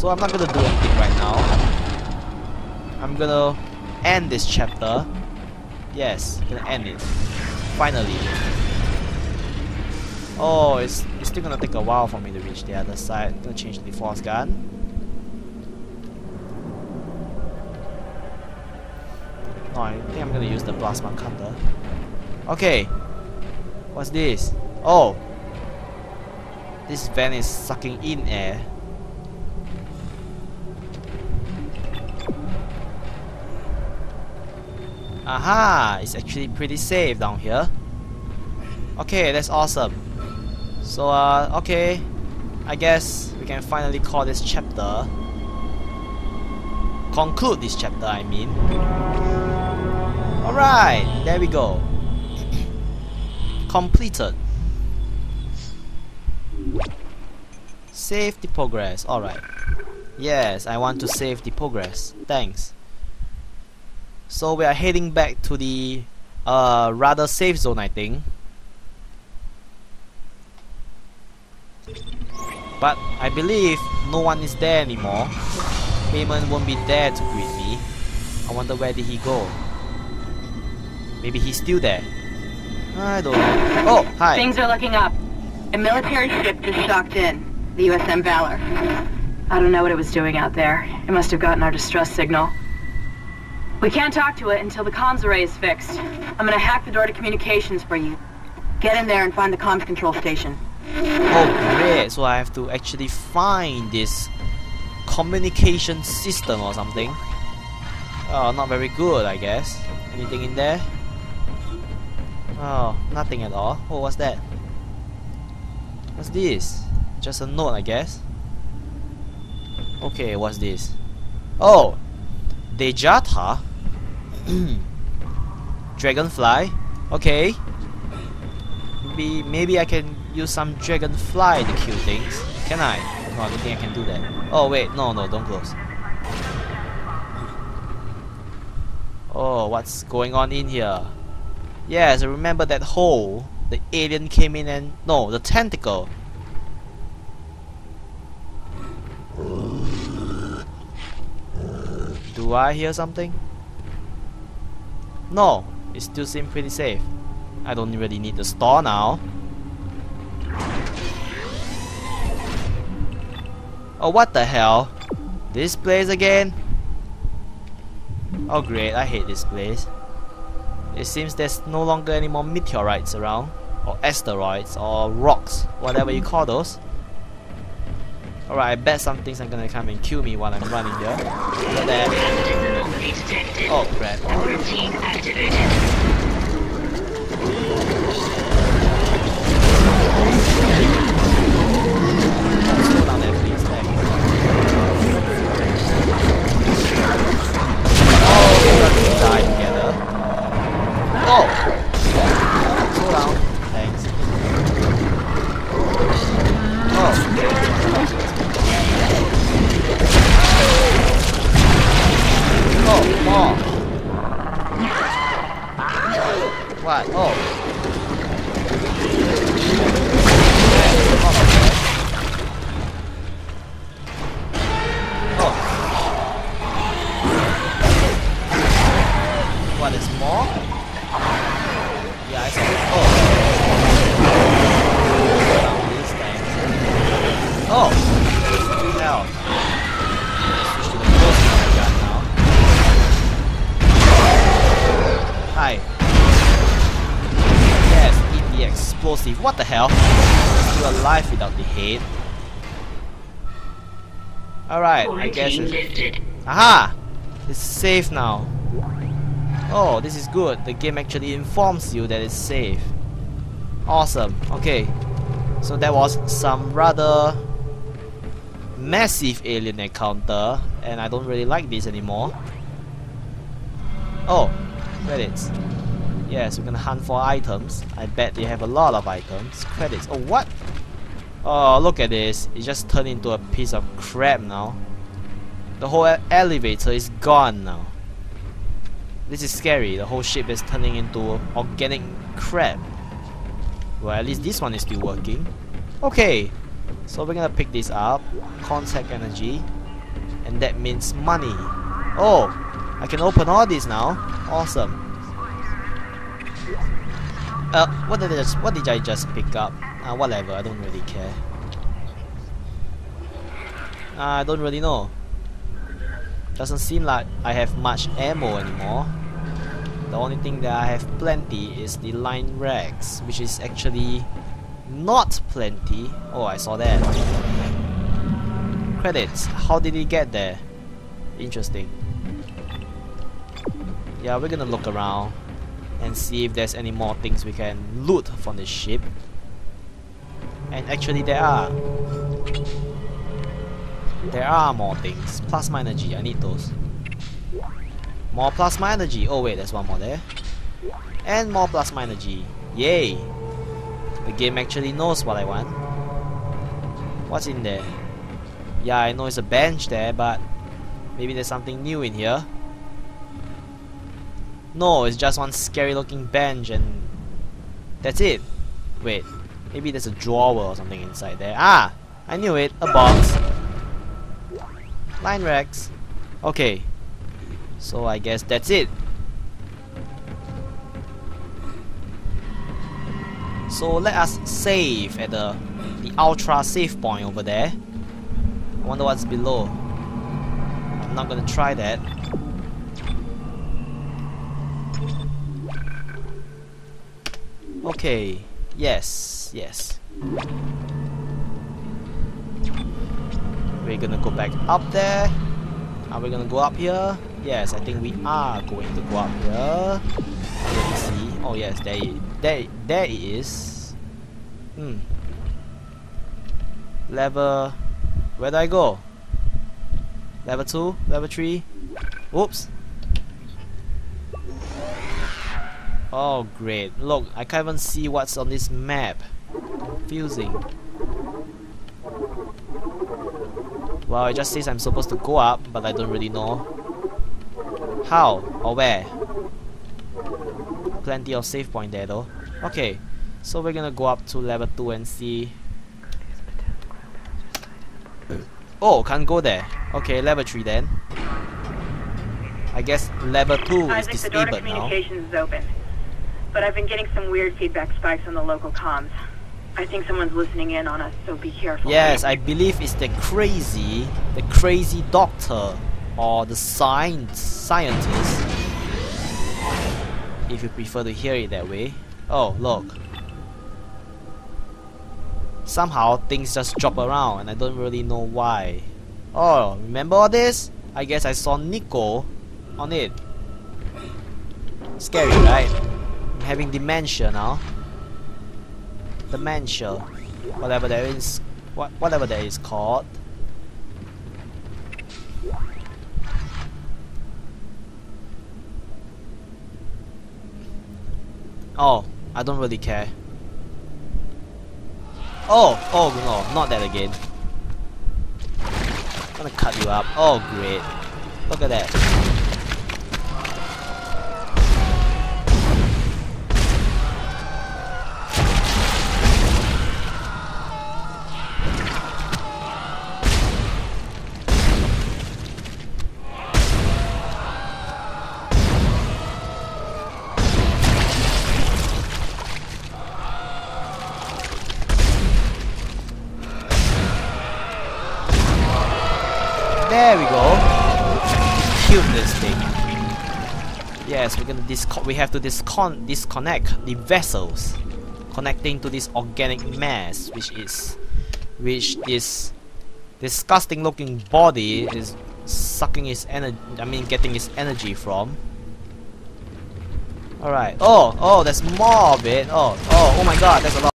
So I'm not gonna do anything right now. I'm gonna end this chapter. Yes, gonna end it. Finally. Oh, it's, it's still gonna take a while for me to reach the other side. gonna change the force gun. No, I think I'm gonna use the plasma cutter. Okay. What's this? Oh! This van is sucking in air. Aha! It's actually pretty safe down here. Okay, that's awesome. So, uh, okay. I guess we can finally call this chapter. Conclude this chapter, I mean. Alright, there we go. Completed. Save the progress, alright. Yes, I want to save the progress. Thanks. So we are heading back to the uh, rather safe zone, I think. But I believe no one is there anymore. Payment won't be there to greet me. I wonder where did he go? Maybe he's still there. I don't know. Oh, hi. Things are looking up. A military ship just docked in. The USM Valor. I don't know what it was doing out there. It must have gotten our distress signal. We can't talk to it until the comms array is fixed. I'm gonna hack the door to communications for you. Get in there and find the comms control station. Oh great, so I have to actually find this communication system or something. Oh, not very good I guess. Anything in there? Oh, nothing at all. Oh, what's that? What's this? Just a note I guess. Okay, what's this? Oh! Dejata? Dragonfly? Okay. Maybe, maybe I can use some dragonfly to kill things. Can I? No, I don't think I can do that. Oh wait, no, no, don't close. Oh, what's going on in here? Yes, I remember that hole. The alien came in and... No, the tentacle. Do I hear something? No, it still seems pretty safe. I don't really need the store now. Oh, what the hell? This place again? Oh great, I hate this place. It seems there's no longer any more meteorites around, or asteroids, or rocks, whatever you call those. Alright, I bet some things are gonna come and kill me while I'm running here. Look at that. Oh crap. Quarantine activated. Slow down there, Oh, we're gonna die together. Oh! What? Oh. Oh. What is more? Oh. Oh. Explosive. What the hell? Still alive without the head. Alright, I guess it's... Aha! It's safe now. Oh, this is good. The game actually informs you that it's safe. Awesome. Okay. So that was some rather massive alien encounter and I don't really like this anymore. Oh, credits. Yes, we're gonna hunt for items. I bet they have a lot of items. Credits. Oh, what? Oh, look at this. It just turned into a piece of crap now. The whole elevator is gone now. This is scary. The whole ship is turning into organic crap. Well, at least this one is still working. Okay, so we're gonna pick this up. Contact energy. And that means money. Oh, I can open all these now. Awesome. Uh, what did I just what did I just pick up? Uh, whatever, I don't really care. Uh, I don't really know. Doesn't seem like I have much ammo anymore. The only thing that I have plenty is the line racks, which is actually not plenty. Oh, I saw that. Credits. How did he get there? Interesting. Yeah, we're gonna look around and see if there's any more things we can loot from the ship. And actually there are. There are more things. Plasma energy, I need those. More plasma energy. Oh wait, there's one more there. And more plasma energy. Yay! The game actually knows what I want. What's in there? Yeah, I know it's a bench there, but maybe there's something new in here. No, it's just one scary looking bench and that's it. Wait, maybe there's a drawer or something inside there. Ah! I knew it, a box. Line racks. Okay, so I guess that's it. So let us save at the, the ultra save point over there. I wonder what's below. I'm not gonna try that. Okay, yes, yes. We're gonna go back up there. Are we gonna go up here? Yes, I think we are going to go up here. Let me see. Oh yes, there it, there, there it is. Hmm. Level... Where do I go? Level 2? Level 3? Whoops. Oh great. Look, I can't even see what's on this map. Confusing. Well, it just says I'm supposed to go up, but I don't really know how or where. Plenty of save point there though. Okay, so we're gonna go up to level 2 and see. Oh, can't go there. Okay, level 3 then. I guess level 2 is Isaac, the door to disabled now. is open. But I've been getting some weird feedback spikes on the local comms. I think someone's listening in on us, so be careful. Yes, I believe it's the crazy, the crazy doctor, or the science scientist. If you prefer to hear it that way. Oh, look. Somehow things just drop around, and I don't really know why. Oh, remember all this? I guess I saw Nico on it. Scary, right? Having dementia now dementia, whatever that is, what whatever that is called. Oh, I don't really care. Oh, oh no, not that again. I'm gonna cut you up. Oh great. Look at that. Yes, we're gonna disco we have to discon disconnect the vessels connecting to this organic mass which is which this disgusting looking body is sucking its energy I mean getting its energy from. Alright. Oh, oh, there's more of it. Oh, oh, oh my god, there's a lot.